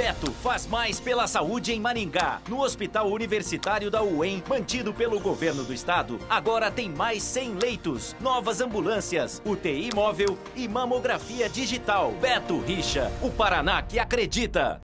Beto faz mais pela saúde em Maringá. No Hospital Universitário da UEM, mantido pelo governo do estado, agora tem mais 100 leitos, novas ambulâncias, UTI móvel e mamografia digital. Beto Richa, o Paraná que acredita.